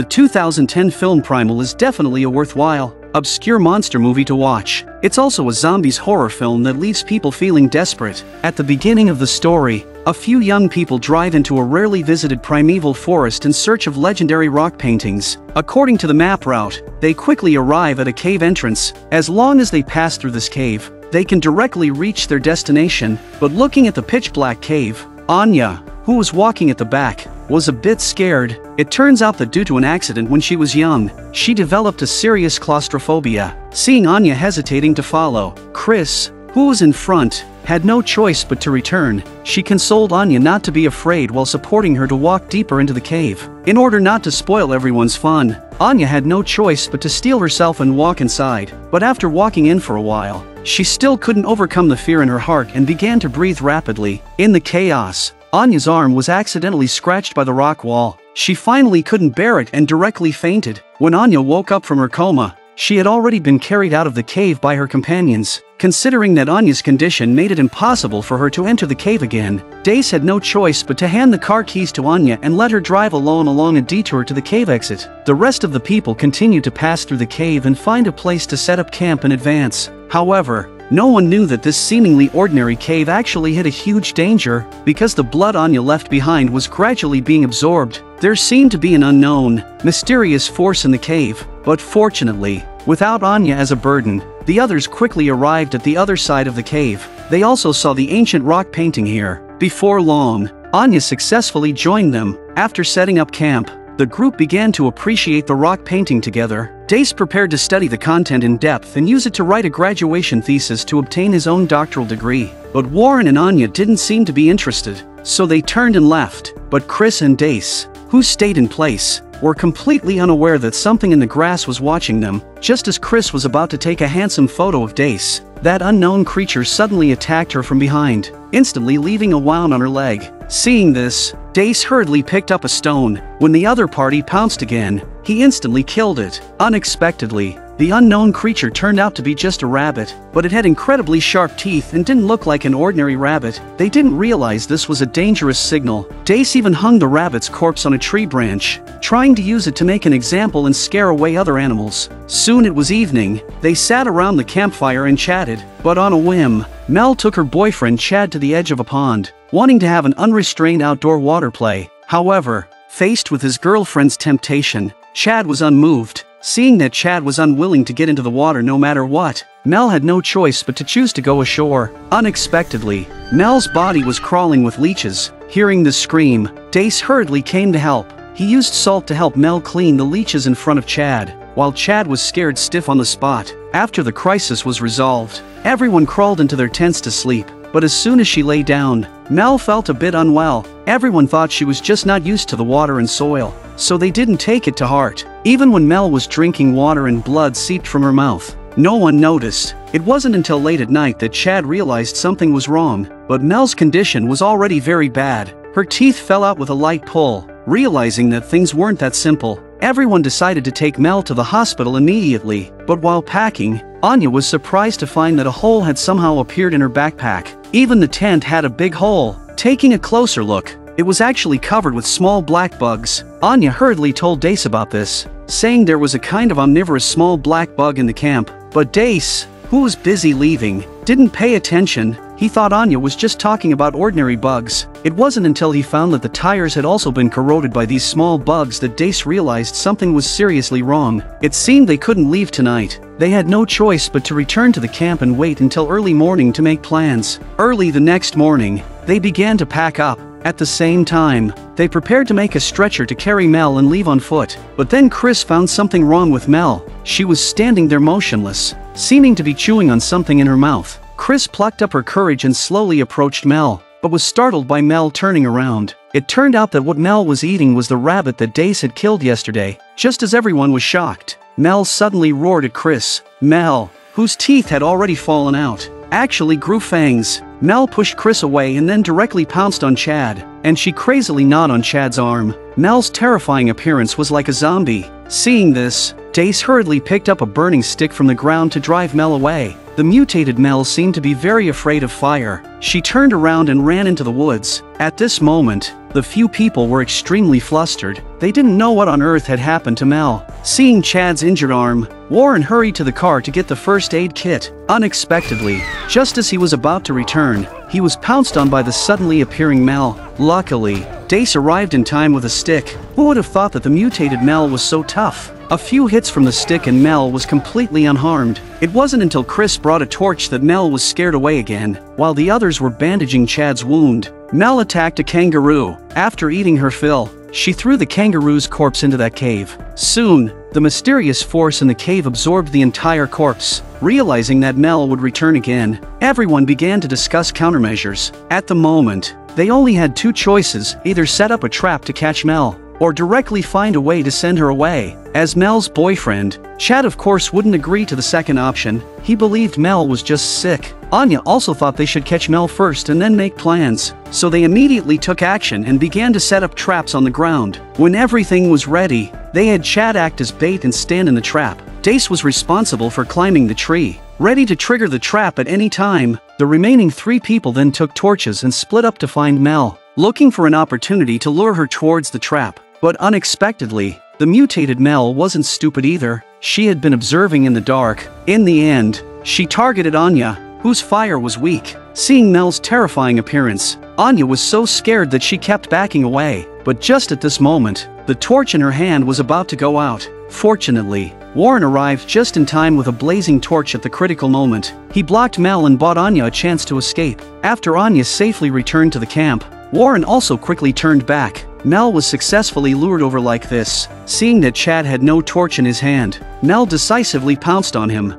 the 2010 film Primal is definitely a worthwhile, obscure monster movie to watch. It's also a zombies horror film that leaves people feeling desperate. At the beginning of the story, a few young people drive into a rarely visited primeval forest in search of legendary rock paintings. According to the map route, they quickly arrive at a cave entrance. As long as they pass through this cave, they can directly reach their destination, but looking at the pitch-black cave, Anya, who was walking at the back, was a bit scared. It turns out that due to an accident when she was young, she developed a serious claustrophobia. Seeing Anya hesitating to follow, Chris, who was in front, had no choice but to return. She consoled Anya not to be afraid while supporting her to walk deeper into the cave. In order not to spoil everyone's fun, Anya had no choice but to steel herself and walk inside. But after walking in for a while, she still couldn't overcome the fear in her heart and began to breathe rapidly. In the chaos, Anya's arm was accidentally scratched by the rock wall. She finally couldn't bear it and directly fainted. When Anya woke up from her coma, she had already been carried out of the cave by her companions. Considering that Anya's condition made it impossible for her to enter the cave again, Dace had no choice but to hand the car keys to Anya and let her drive alone along a detour to the cave exit. The rest of the people continued to pass through the cave and find a place to set up camp in advance. However, no one knew that this seemingly ordinary cave actually hid a huge danger, because the blood Anya left behind was gradually being absorbed. There seemed to be an unknown, mysterious force in the cave, but fortunately, without Anya as a burden, the others quickly arrived at the other side of the cave. They also saw the ancient rock painting here. Before long, Anya successfully joined them. After setting up camp, the group began to appreciate the rock painting together. Dace prepared to study the content in depth and use it to write a graduation thesis to obtain his own doctoral degree. But Warren and Anya didn't seem to be interested, so they turned and left. But Chris and Dace, who stayed in place, were completely unaware that something in the grass was watching them. Just as Chris was about to take a handsome photo of Dace, that unknown creature suddenly attacked her from behind, instantly leaving a wound on her leg. Seeing this, Dace hurriedly picked up a stone. When the other party pounced again, he instantly killed it. Unexpectedly, the unknown creature turned out to be just a rabbit, but it had incredibly sharp teeth and didn't look like an ordinary rabbit. They didn't realize this was a dangerous signal. Dace even hung the rabbit's corpse on a tree branch, trying to use it to make an example and scare away other animals. Soon it was evening, they sat around the campfire and chatted, but on a whim, Mel took her boyfriend Chad to the edge of a pond, wanting to have an unrestrained outdoor water play. However, faced with his girlfriend's temptation, Chad was unmoved. Seeing that Chad was unwilling to get into the water no matter what, Mel had no choice but to choose to go ashore. Unexpectedly, Mel's body was crawling with leeches. Hearing the scream, Dace hurriedly came to help. He used salt to help Mel clean the leeches in front of Chad, while Chad was scared stiff on the spot. After the crisis was resolved, everyone crawled into their tents to sleep. But as soon as she lay down, Mel felt a bit unwell. Everyone thought she was just not used to the water and soil, so they didn't take it to heart. Even when Mel was drinking water and blood seeped from her mouth, no one noticed. It wasn't until late at night that Chad realized something was wrong, but Mel's condition was already very bad. Her teeth fell out with a light pull. Realizing that things weren't that simple, everyone decided to take Mel to the hospital immediately. But while packing, Anya was surprised to find that a hole had somehow appeared in her backpack. Even the tent had a big hole. Taking a closer look, it was actually covered with small black bugs. Anya hurriedly told Dace about this, saying there was a kind of omnivorous small black bug in the camp. But Dace, who was busy leaving, didn't pay attention. He thought Anya was just talking about ordinary bugs. It wasn't until he found that the tires had also been corroded by these small bugs that Dace realized something was seriously wrong. It seemed they couldn't leave tonight. They had no choice but to return to the camp and wait until early morning to make plans. Early the next morning, they began to pack up. At the same time, they prepared to make a stretcher to carry Mel and leave on foot. But then Chris found something wrong with Mel. She was standing there motionless, seeming to be chewing on something in her mouth. Chris plucked up her courage and slowly approached Mel, but was startled by Mel turning around. It turned out that what Mel was eating was the rabbit that Dace had killed yesterday. Just as everyone was shocked, Mel suddenly roared at Chris. Mel, whose teeth had already fallen out, actually grew fangs. Mel pushed Chris away and then directly pounced on Chad, and she crazily gnawed on Chad's arm. Mel's terrifying appearance was like a zombie. Seeing this, Dace hurriedly picked up a burning stick from the ground to drive Mel away. The mutated Mel seemed to be very afraid of fire. She turned around and ran into the woods. At this moment, the few people were extremely flustered. They didn't know what on earth had happened to Mel. Seeing Chad's injured arm, Warren hurried to the car to get the first aid kit. Unexpectedly, just as he was about to return, he was pounced on by the suddenly appearing Mel. Luckily, Dace arrived in time with a stick. Who would have thought that the mutated Mel was so tough? A few hits from the stick and Mel was completely unharmed. It wasn't until Chris brought a torch that Mel was scared away again, while the others were bandaging Chad's wound. Mel attacked a kangaroo. After eating her fill, she threw the kangaroo's corpse into that cave. Soon, the mysterious force in the cave absorbed the entire corpse. Realizing that Mel would return again, everyone began to discuss countermeasures. At the moment, they only had two choices, either set up a trap to catch Mel, or directly find a way to send her away. As Mel's boyfriend, Chad of course wouldn't agree to the second option, he believed Mel was just sick. Anya also thought they should catch Mel first and then make plans, so they immediately took action and began to set up traps on the ground. When everything was ready, they had Chad act as bait and stand in the trap. Dace was responsible for climbing the tree. Ready to trigger the trap at any time, the remaining three people then took torches and split up to find Mel, looking for an opportunity to lure her towards the trap. But unexpectedly, the mutated Mel wasn't stupid either. She had been observing in the dark. In the end, she targeted Anya, whose fire was weak. Seeing Mel's terrifying appearance, Anya was so scared that she kept backing away. But just at this moment, the torch in her hand was about to go out. Fortunately, Warren arrived just in time with a blazing torch at the critical moment. He blocked Mel and bought Anya a chance to escape. After Anya safely returned to the camp, Warren also quickly turned back. Mel was successfully lured over like this. Seeing that Chad had no torch in his hand, Mel decisively pounced on him.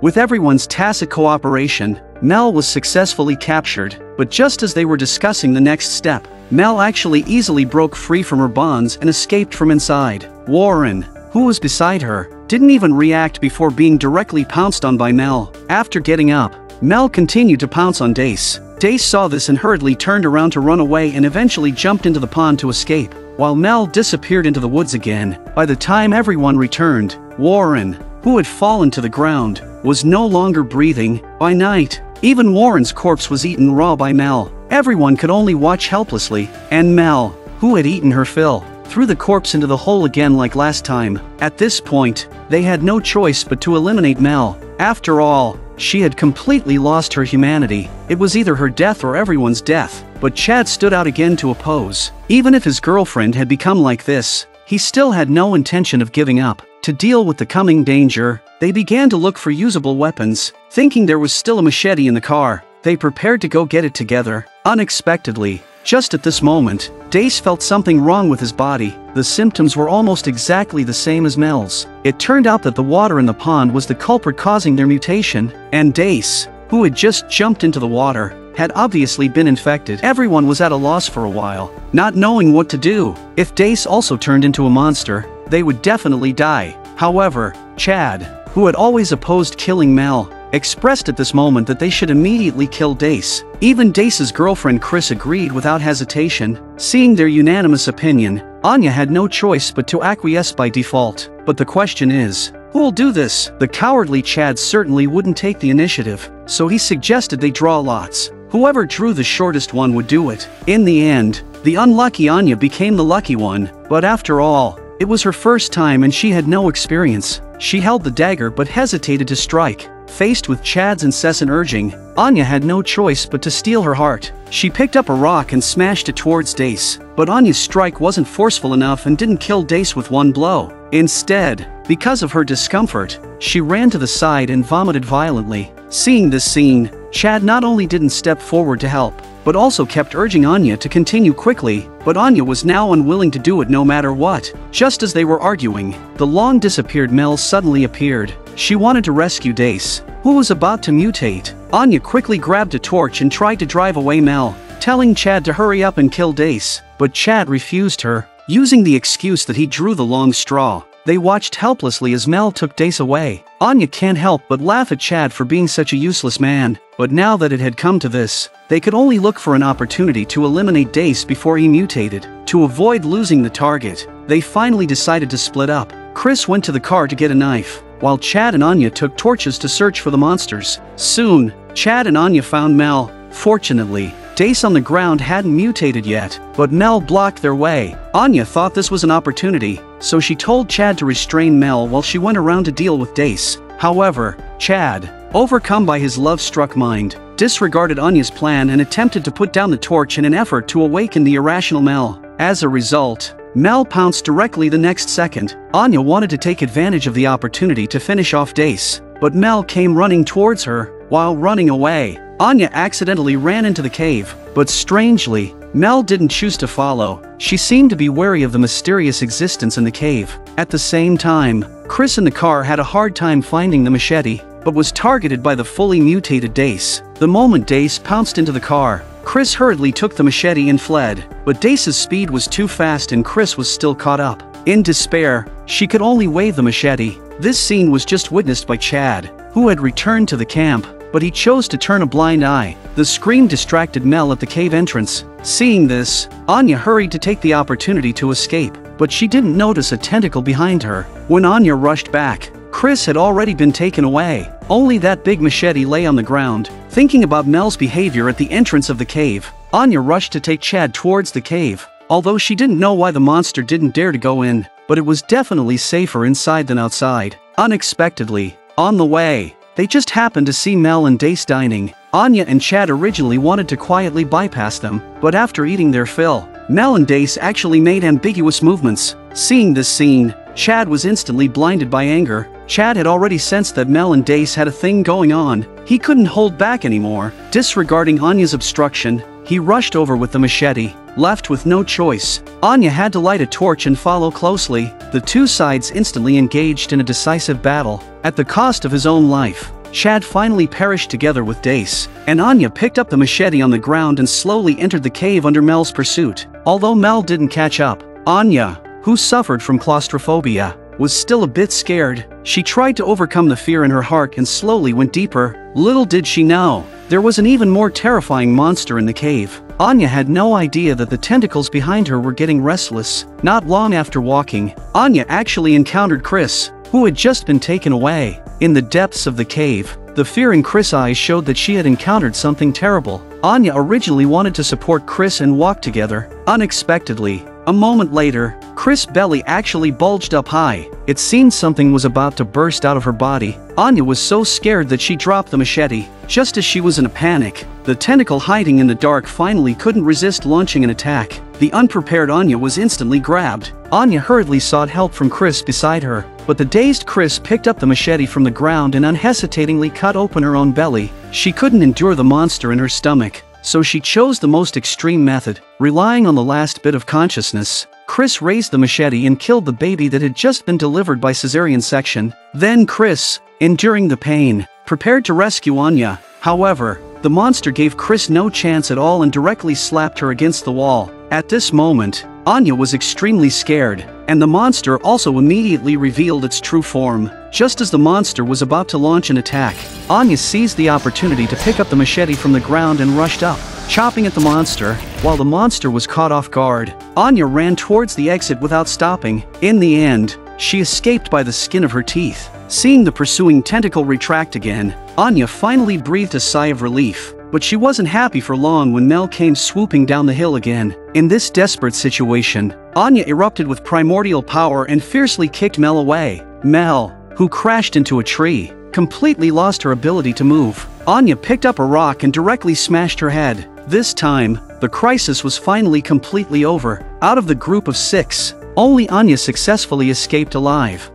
With everyone's tacit cooperation, Mel was successfully captured, but just as they were discussing the next step, Mel actually easily broke free from her bonds and escaped from inside. Warren, who was beside her, didn't even react before being directly pounced on by Mel. After getting up, Mel continued to pounce on Dace. Dace saw this and hurriedly turned around to run away and eventually jumped into the pond to escape, while Mel disappeared into the woods again. By the time everyone returned, Warren, who had fallen to the ground, was no longer breathing. By night, even Warren's corpse was eaten raw by Mel. Everyone could only watch helplessly, and Mel, who had eaten her fill, threw the corpse into the hole again like last time. At this point, they had no choice but to eliminate Mel. After all, she had completely lost her humanity. It was either her death or everyone's death. But Chad stood out again to oppose. Even if his girlfriend had become like this, he still had no intention of giving up. To deal with the coming danger, they began to look for usable weapons. Thinking there was still a machete in the car, they prepared to go get it together. Unexpectedly, just at this moment, Dace felt something wrong with his body. The symptoms were almost exactly the same as Mel's. It turned out that the water in the pond was the culprit causing their mutation, and Dace, who had just jumped into the water, had obviously been infected. Everyone was at a loss for a while, not knowing what to do. If Dace also turned into a monster, they would definitely die. However, Chad, who had always opposed killing Mel, expressed at this moment that they should immediately kill Dace. Even Dace's girlfriend Chris agreed without hesitation. Seeing their unanimous opinion, Anya had no choice but to acquiesce by default. But the question is, who'll do this? The cowardly Chad certainly wouldn't take the initiative, so he suggested they draw lots. Whoever drew the shortest one would do it. In the end, the unlucky Anya became the lucky one, but after all, it was her first time and she had no experience. She held the dagger but hesitated to strike. Faced with Chad's incessant urging, Anya had no choice but to steel her heart. She picked up a rock and smashed it towards Dace, but Anya's strike wasn't forceful enough and didn't kill Dace with one blow. Instead, because of her discomfort, she ran to the side and vomited violently. Seeing this scene, Chad not only didn't step forward to help, but also kept urging Anya to continue quickly, but Anya was now unwilling to do it no matter what. Just as they were arguing, the long disappeared Mel suddenly appeared. She wanted to rescue Dace, who was about to mutate. Anya quickly grabbed a torch and tried to drive away Mel, telling Chad to hurry up and kill Dace, but Chad refused her, using the excuse that he drew the long straw. They watched helplessly as Mel took Dace away. Anya can't help but laugh at Chad for being such a useless man, but now that it had come to this, they could only look for an opportunity to eliminate Dace before he mutated. To avoid losing the target, they finally decided to split up. Chris went to the car to get a knife, while Chad and Anya took torches to search for the monsters. Soon, Chad and Anya found Mel. Fortunately, Dace on the ground hadn't mutated yet, but Mel blocked their way. Anya thought this was an opportunity, so she told Chad to restrain Mel while she went around to deal with Dace. However, Chad, overcome by his love-struck mind, disregarded Anya's plan and attempted to put down the torch in an effort to awaken the irrational Mel. As a result, Mel pounced directly the next second. Anya wanted to take advantage of the opportunity to finish off Dace, but Mel came running towards her. While running away, Anya accidentally ran into the cave, but strangely, Mel didn't choose to follow. She seemed to be wary of the mysterious existence in the cave. At the same time, Chris in the car had a hard time finding the machete, but was targeted by the fully mutated Dace. The moment Dace pounced into the car, Chris hurriedly took the machete and fled, but Dace's speed was too fast and Chris was still caught up. In despair, she could only wave the machete. This scene was just witnessed by Chad, who had returned to the camp, but he chose to turn a blind eye. The scream distracted Mel at the cave entrance. Seeing this, Anya hurried to take the opportunity to escape, but she didn't notice a tentacle behind her. When Anya rushed back, Chris had already been taken away. Only that big machete lay on the ground. Thinking about Mel's behavior at the entrance of the cave, Anya rushed to take Chad towards the cave. Although she didn't know why the monster didn't dare to go in, but it was definitely safer inside than outside. Unexpectedly, on the way, they just happened to see Mel and Dace dining. Anya and Chad originally wanted to quietly bypass them, but after eating their fill, Mel and Dace actually made ambiguous movements. Seeing this scene, Chad was instantly blinded by anger. Chad had already sensed that Mel and Dace had a thing going on. He couldn't hold back anymore. Disregarding Anya's obstruction, he rushed over with the machete. Left with no choice, Anya had to light a torch and follow closely. The two sides instantly engaged in a decisive battle. At the cost of his own life, Chad finally perished together with Dace, and Anya picked up the machete on the ground and slowly entered the cave under Mel's pursuit. Although Mel didn't catch up, Anya, who suffered from claustrophobia, was still a bit scared. She tried to overcome the fear in her heart and slowly went deeper. Little did she know, there was an even more terrifying monster in the cave. Anya had no idea that the tentacles behind her were getting restless. Not long after walking, Anya actually encountered Chris, who had just been taken away. In the depths of the cave, the fear in Chris' eyes showed that she had encountered something terrible. Anya originally wanted to support Chris and walk together. Unexpectedly, a moment later, Chris' belly actually bulged up high. It seemed something was about to burst out of her body. Anya was so scared that she dropped the machete. Just as she was in a panic, the tentacle hiding in the dark finally couldn't resist launching an attack. The unprepared Anya was instantly grabbed. Anya hurriedly sought help from Chris beside her, but the dazed Chris picked up the machete from the ground and unhesitatingly cut open her own belly. She couldn't endure the monster in her stomach, so she chose the most extreme method, relying on the last bit of consciousness. Chris raised the machete and killed the baby that had just been delivered by cesarean section. Then Chris, enduring the pain, prepared to rescue Anya. However, the monster gave Chris no chance at all and directly slapped her against the wall. At this moment, Anya was extremely scared, and the monster also immediately revealed its true form. Just as the monster was about to launch an attack, Anya seized the opportunity to pick up the machete from the ground and rushed up, chopping at the monster. While the monster was caught off guard, Anya ran towards the exit without stopping. In the end, she escaped by the skin of her teeth. Seeing the pursuing tentacle retract again, Anya finally breathed a sigh of relief. But she wasn't happy for long when Mel came swooping down the hill again. In this desperate situation, Anya erupted with primordial power and fiercely kicked Mel away. Mel, who crashed into a tree, completely lost her ability to move. Anya picked up a rock and directly smashed her head. This time, the crisis was finally completely over. Out of the group of six, only Anya successfully escaped alive.